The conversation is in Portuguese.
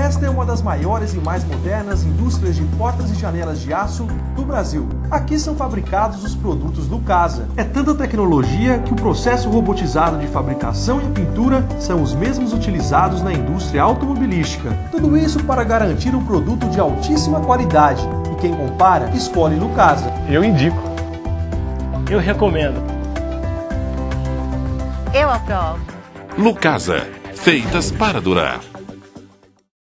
Esta é uma das maiores e mais modernas indústrias de portas e janelas de aço do Brasil. Aqui são fabricados os produtos do Casa. É tanta tecnologia que o processo robotizado de fabricação e pintura são os mesmos utilizados na indústria automobilística. Tudo isso para garantir um produto de altíssima qualidade. E quem compara, escolhe no Casa. Eu indico. Eu recomendo. Eu aprovo. Lucasa, feitas para durar.